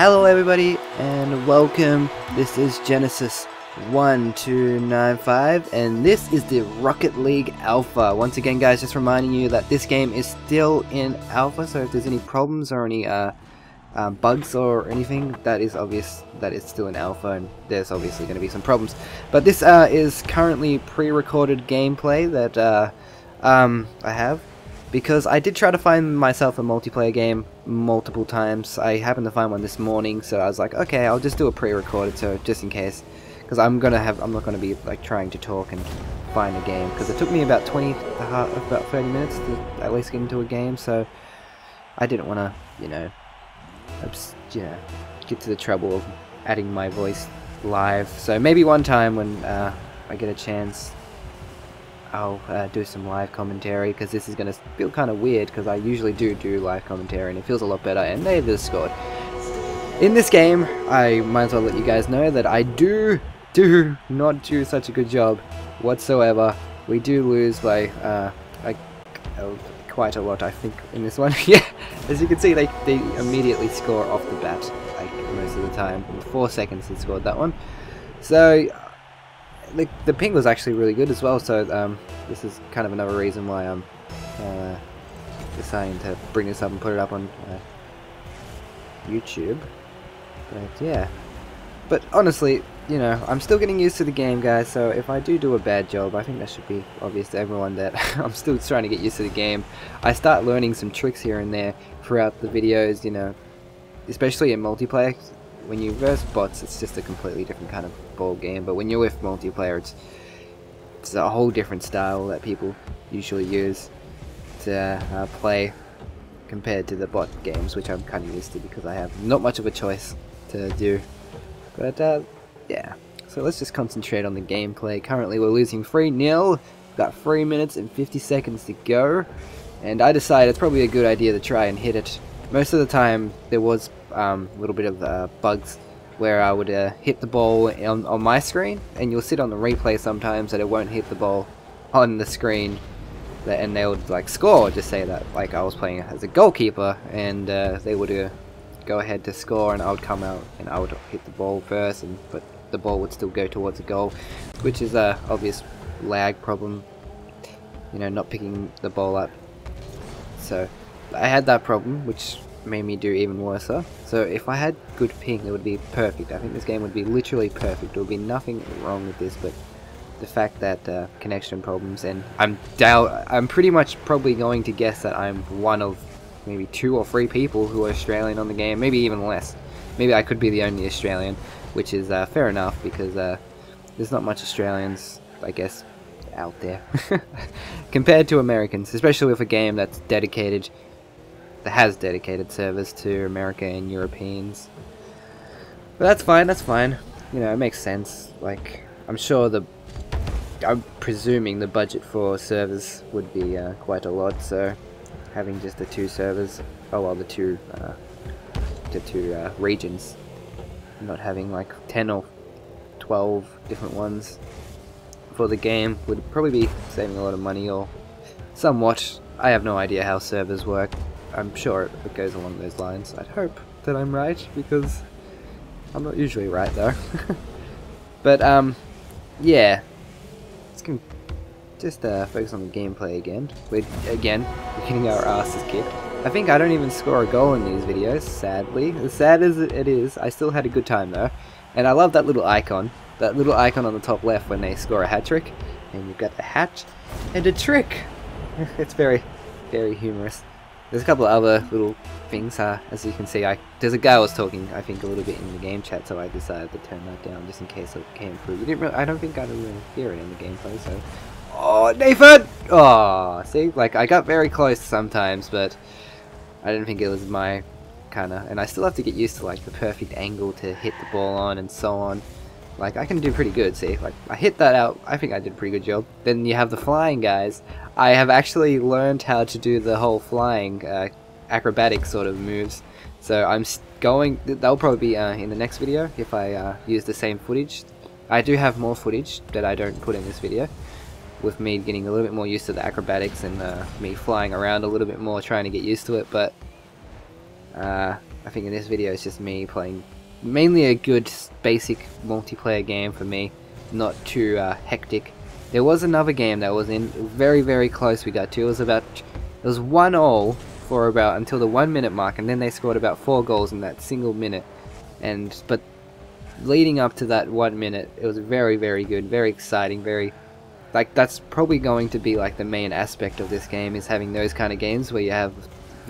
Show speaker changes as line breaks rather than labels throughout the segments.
Hello everybody and welcome. This is Genesis 1295 and this is the Rocket League Alpha. Once again guys, just reminding you that this game is still in alpha so if there's any problems or any uh, uh, bugs or anything, that is obvious that it's still in alpha and there's obviously going to be some problems. But this uh, is currently pre-recorded gameplay that uh, um, I have because I did try to find myself a multiplayer game multiple times. I happened to find one this morning, so I was like, okay, I'll just do a pre-recorded, so just in case, because I'm gonna have, I'm not gonna be like trying to talk and find a game, because it took me about 20, about 30 minutes to at least get into a game, so I didn't want to, you know, you know, get to the trouble of adding my voice live. So maybe one time when uh, I get a chance I'll uh, do some live commentary because this is going to feel kind of weird because I usually do do live commentary and it feels a lot better and they've just scored. In this game, I might as well let you guys know that I do, do not do such a good job whatsoever. We do lose by uh, like, quite a lot I think in this one. yeah, as you can see they, they immediately score off the bat like most of the time. In 4 seconds they scored that one. So the, the ping was actually really good as well, so um, this is kind of another reason why I'm uh, deciding to bring this up and put it up on uh, YouTube. But yeah. But honestly, you know, I'm still getting used to the game, guys, so if I do do a bad job, I think that should be obvious to everyone that I'm still trying to get used to the game. I start learning some tricks here and there throughout the videos, you know, especially in multiplayer, when you verse bots, it's just a completely different kind of ball game. But when you're with multiplayer, it's it's a whole different style that people usually use to uh, play compared to the bot games, which I'm kind of used to because I have not much of a choice to do. But uh, yeah, so let's just concentrate on the gameplay. Currently, we're losing 3 0. Got 3 minutes and 50 seconds to go, and I decided it's probably a good idea to try and hit it. Most of the time, there was um, little bit of uh, bugs where I would uh, hit the ball on, on my screen and you'll sit on the replay sometimes that it won't hit the ball on the screen. And they would like score just say that like I was playing as a goalkeeper and uh, they would uh, go ahead to score and I would come out and I would hit the ball first and but the ball would still go towards the goal which is a obvious lag problem you know not picking the ball up. So I had that problem which made me do even worse. So if I had good ping, it would be perfect. I think this game would be literally perfect. There would be nothing wrong with this, but the fact that uh, connection problems, and I'm doubt, I'm pretty much probably going to guess that I'm one of maybe two or three people who are Australian on the game, maybe even less. Maybe I could be the only Australian, which is uh, fair enough because uh, there's not much Australians, I guess, out there compared to Americans, especially with a game that's dedicated that has dedicated servers to America and Europeans. But that's fine, that's fine. You know, it makes sense. Like, I'm sure the... I'm presuming the budget for servers would be uh, quite a lot, so having just the two servers, oh well, the two, uh, the two uh, regions, not having like 10 or 12 different ones for the game would probably be saving a lot of money or somewhat. I have no idea how servers work. I'm sure it goes along those lines. I'd hope that I'm right, because I'm not usually right, though. but, um, yeah. Let's just uh, focus on the gameplay again. We're, again, we're getting our asses kicked. I think I don't even score a goal in these videos, sadly. As sad as it is, I still had a good time, though. And I love that little icon. That little icon on the top left when they score a hat-trick. And you've got the hat and a trick. it's very, very humorous. There's a couple of other little things, uh, as you can see, I there's a guy I was talking, I think, a little bit in the game chat, so I decided to turn that down just in case it came through. You didn't really, I don't think I didn't really hear it in the gameplay, so... Oh, Nathan! Oh, see? Like, I got very close sometimes, but I didn't think it was my kind of... And I still have to get used to, like, the perfect angle to hit the ball on and so on. Like, I can do pretty good, see? Like, I hit that out, I think I did a pretty good job. Then you have the flying guys. I have actually learned how to do the whole flying, uh, acrobatic sort of moves. So I'm going, that'll probably be uh, in the next video if I uh, use the same footage. I do have more footage that I don't put in this video with me getting a little bit more used to the acrobatics and uh, me flying around a little bit more trying to get used to it but uh, I think in this video it's just me playing mainly a good basic multiplayer game for me, not too uh, hectic. There was another game that was in very very close we got to. It was about it was one all for about until the one minute mark, and then they scored about four goals in that single minute. And but leading up to that one minute, it was very very good, very exciting, very like that's probably going to be like the main aspect of this game is having those kind of games where you have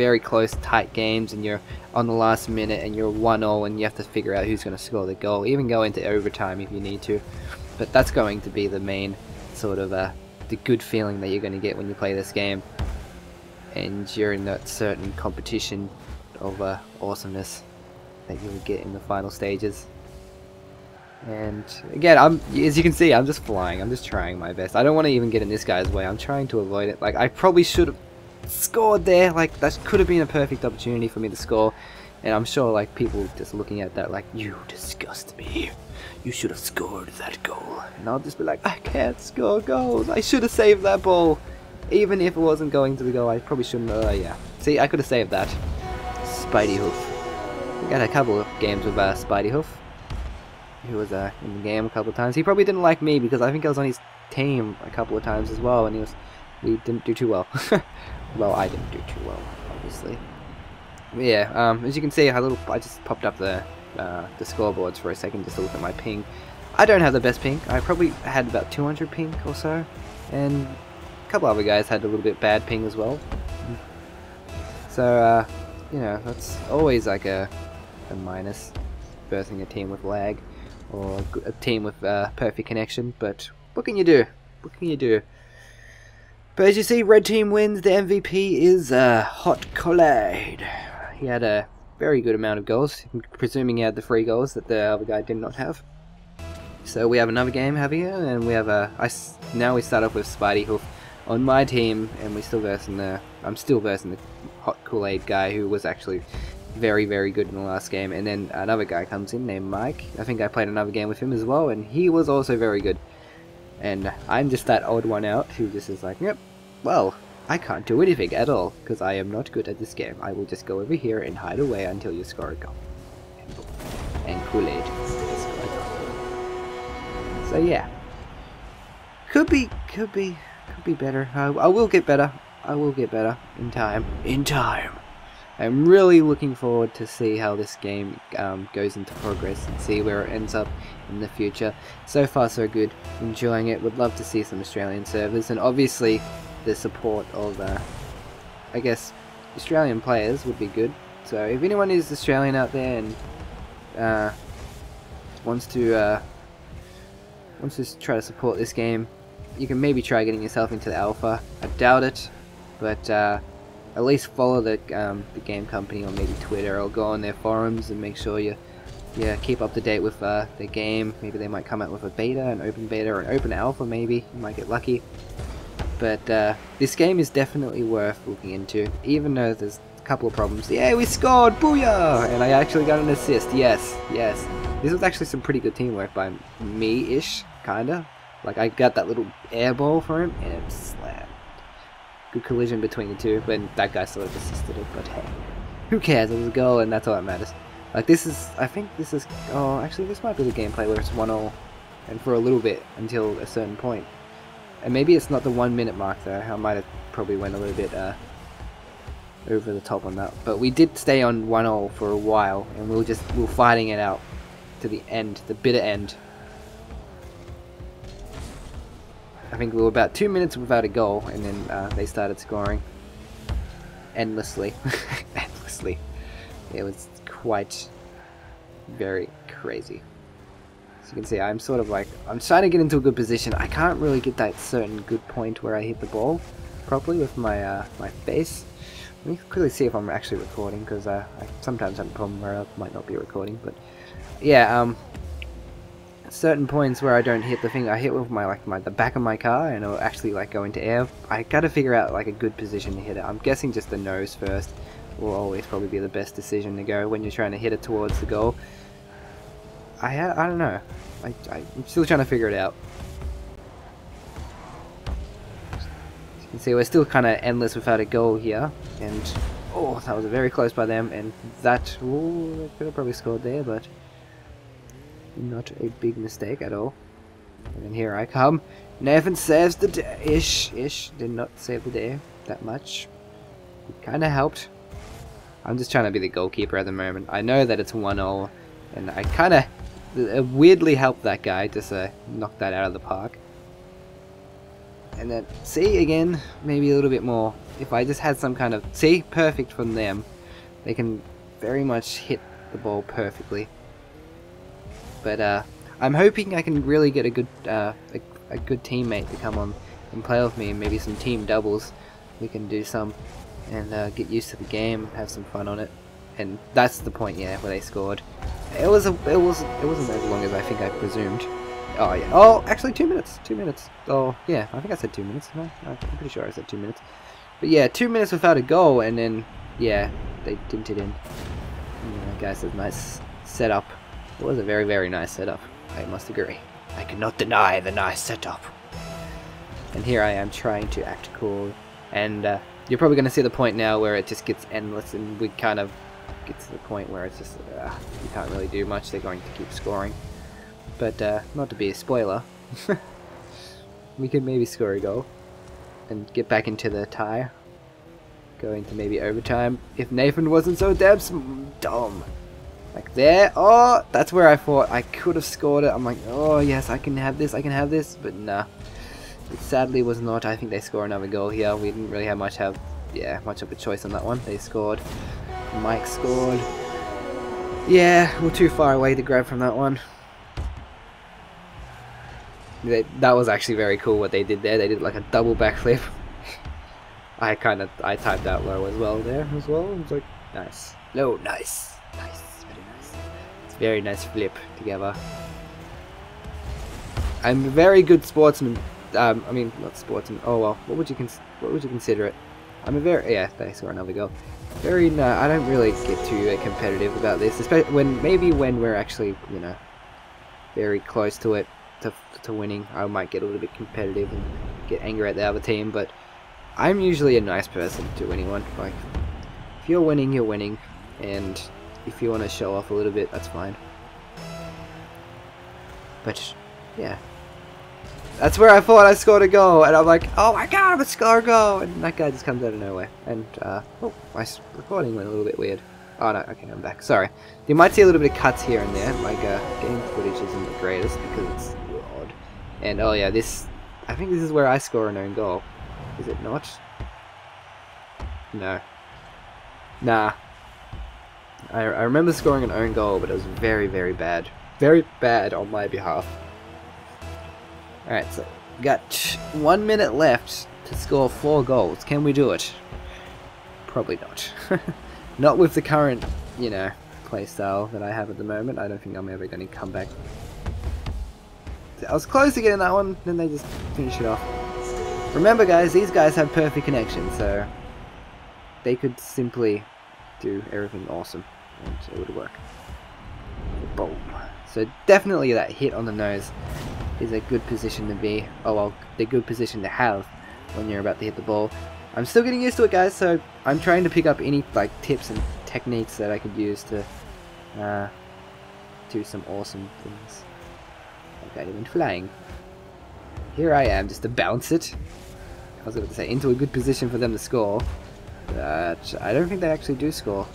very close tight games and you're on the last minute and you're 1-0 and you have to figure out who's going to score the goal even go into overtime if you need to but that's going to be the main sort of uh, the good feeling that you're going to get when you play this game and you're in that certain competition of uh, awesomeness that you will get in the final stages. And again, I'm as you can see, I'm just flying. I'm just trying my best. I don't want to even get in this guy's way. I'm trying to avoid it. Like I probably should have scored there. Like that could have been a perfect opportunity for me to score. And I'm sure like people just looking at that like you disgust me. You should have scored that goal. And I'll just be like, I can't score goals. I should have saved that ball. Even if it wasn't going to the goal, I probably shouldn't. Uh, yeah. See, I could have saved that. Spidey Hoof. We got a couple of games with uh, Spidey Hoof. He was uh, in the game a couple of times. He probably didn't like me because I think I was on his team a couple of times as well, and he was we didn't do too well. well, I didn't do too well, obviously. But yeah, um, as you can see, a little I just popped up the uh, the scoreboards for a second just to look at my ping. I don't have the best ping. I probably had about 200 ping or so, and a couple other guys had a little bit bad ping as well. So, uh, you know, that's always like a, a minus, birthing a team with lag, or a team with uh, perfect connection, but what can you do? What can you do? But as you see, red team wins, the MVP is uh, Hot Collide. He had a very good amount of goals, presuming he had the three goals that the other guy did not have. So we have another game having it, and we have a. I, now we start off with Spidey Hoof on my team, and we still versing the, I'm still versing the Hot Kool-Aid guy who was actually very, very good in the last game. And then another guy comes in named Mike. I think I played another game with him as well, and he was also very good. And I'm just that odd one out who just is like, yep, well, I can't do anything at all, because I am not good at this game. I will just go over here and hide away until you score a goal. And Kool-Aid. So yeah. Could be, could be, could be better. I, I will get better. I will get better in time. In time. I'm really looking forward to see how this game um, goes into progress and see where it ends up in the future. So far so good, enjoying it, would love to see some Australian servers and obviously the support of, uh, I guess, Australian players would be good. So if anyone is Australian out there and uh, wants to uh, wants to try to support this game, you can maybe try getting yourself into the alpha. I doubt it, but uh, at least follow the, um, the game company on maybe Twitter or go on their forums and make sure you yeah, keep up to date with uh, the game. Maybe they might come out with a beta, an open beta, or an open alpha maybe. You might get lucky. But uh, this game is definitely worth looking into, even though there's a couple of problems. Yeah, we scored! Booyah! And I actually got an assist. Yes, yes. This was actually some pretty good teamwork by me-ish, kinda. Like, I got that little air ball for him, and it slammed. Good collision between the two, but that guy sort of assisted it, but hey. Who cares? It was a goal, and that's all that matters. Like, this is... I think this is... Oh, actually, this might be the gameplay where it's 1-0, and for a little bit, until a certain point. And maybe it's not the one minute mark though, I might have probably went a little bit uh, over the top on that. But we did stay on 1-0 for a while, and we were just we were fighting it out to the end, the bitter end. Think we were about two minutes without a goal, and then uh, they started scoring endlessly. endlessly. It was quite very crazy. As you can see, I'm sort of like, I'm trying to get into a good position. I can't really get that certain good point where I hit the ball properly with my uh, my face. Let me quickly see if I'm actually recording, because uh, I sometimes have a problem where I might not be recording. But yeah, um, certain points where I don't hit the thing, I hit with my like my the back of my car, and it'll actually like go into air. I gotta figure out like a good position to hit it. I'm guessing just the nose first will always probably be the best decision to go when you're trying to hit it towards the goal. I uh, I don't know. I, I'm still trying to figure it out. As you can see, we're still kind of endless without a goal here, and Oh, that was very close by them, and that, ooh, could have probably scored there, but not a big mistake at all. And here I come. Nathan saves the day. Ish, ish, did not save the day that much. It kind of helped. I'm just trying to be the goalkeeper at the moment. I know that it's 1-0, and I kind of weirdly helped that guy just uh, knock that out of the park. And then, see, again, maybe a little bit more. If I just had some kind of... See, perfect from them. They can very much hit the ball perfectly. But uh, I'm hoping I can really get a good uh, a, a, good teammate to come on and play with me, and maybe some team doubles. We can do some and uh, get used to the game, have some fun on it. And that's the point, yeah, where they scored. It was a, it was it wasn't as long as I think I presumed. Oh yeah. Oh, actually two minutes. Two minutes. Oh yeah, I think I said two minutes. No, I'm pretty sure I said two minutes. But yeah, two minutes without a goal, and then yeah, they dinked it in. Guys, a nice setup. It was a very very nice setup. I must agree. I cannot deny the nice setup. And here I am trying to act cool, and uh, you're probably going to see the point now where it just gets endless, and we kind of get to the point where it's just uh, you can't really do much. They're going to keep scoring. But uh, not to be a spoiler, we could maybe score a goal and get back into the tie. Going to maybe overtime if Nathan wasn't so damn dumb. Like there, oh, that's where I thought I could have scored it. I'm like, oh yes, I can have this, I can have this, but nah. It sadly was not. I think they score another goal here. We didn't really have much have, yeah, much of a choice on that one. They scored. Mike scored. Yeah, we're too far away to grab from that one. They, that was actually very cool what they did there. They did like a double backflip. I kind of I typed out low as well there as well. It was like nice, low, nice, nice, very nice. It's very nice flip together. I'm a very good sportsman. Um, I mean, not sportsman. Oh well, what would you what would you consider it? I'm a very yeah. They score another goal. Very. I don't really get too uh, competitive about this, especially when maybe when we're actually you know very close to it to, to winning. I might get a little bit competitive and get angry at the other team, but I'm usually a nice person to anyone. Like, if you're winning, you're winning, and if you want to show off a little bit, that's fine. But, yeah. That's where I thought I scored a goal, and I'm like, oh my god, I'm a score a goal! And that guy just comes out of nowhere. And, uh, oh, my recording went a little bit weird. Oh no, okay, I'm back. Sorry. You might see a little bit of cuts here and there. Like, uh, game footage isn't the greatest because it's odd. and oh yeah, this, I think this is where I score an own goal. Is it not? No. Nah. I, I remember scoring an own goal, but it was very, very bad. Very bad on my behalf. Alright, so got one minute left to score four goals. Can we do it? Probably not. not with the current, you know, playstyle that I have at the moment. I don't think I'm ever going to come back I was close to getting that one, then they just finish it off. Remember guys, these guys have perfect connection, so they could simply do everything awesome and it would work. Boom. So definitely that hit on the nose is a good position to be, oh well, the good position to have when you're about to hit the ball. I'm still getting used to it guys, so I'm trying to pick up any like tips and techniques that I could use to uh, do some awesome things. Like I went flying. Here I am, just to bounce it. I was going to say, into a good position for them to score. But I don't think they actually do score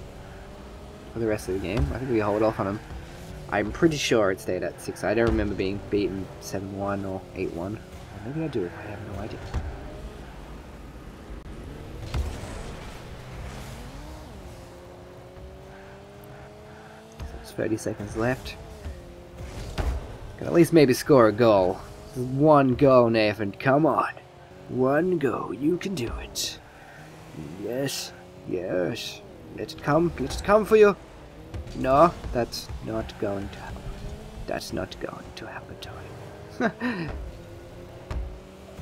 for the rest of the game. I think we hold off on them. I'm pretty sure it stayed at 6. I don't remember being beaten 7-1 or 8-1. maybe I do. I have no idea. So 30 seconds left. Can at least maybe score a goal. One goal, Nathan. Come on. One go. You can do it. Yes. Yes. Let it come. Let it come for you. No, that's not going to happen. That's not going to happen to him.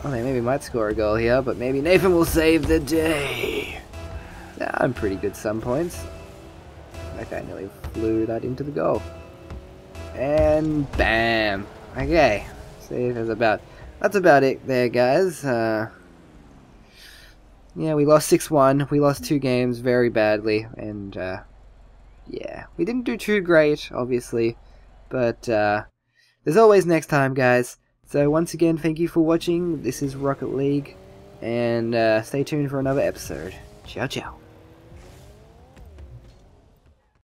well, they maybe might score a goal here, but maybe Nathan will save the day. Yeah, I'm pretty good some points. That guy nearly flew that into the goal. And bam. Okay. See, that's about that's about it there, guys. Uh, yeah, we lost 6-1. We lost two games very badly, and uh, yeah, we didn't do too great, obviously, but uh, there's always next time, guys. So once again, thank you for watching. This is Rocket League, and uh, stay tuned for another episode. Ciao, ciao.